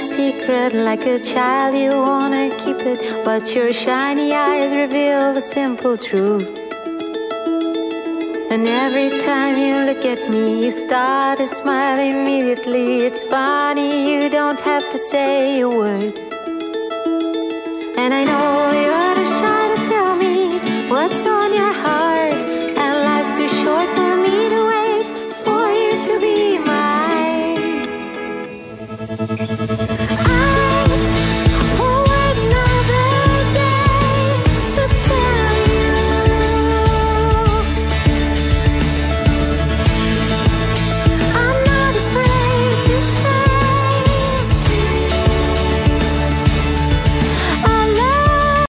secret like a child, you wanna keep it, but your shiny eyes reveal the simple truth. And every time you look at me, you start to smile immediately. It's funny, you don't have to say a word. And I know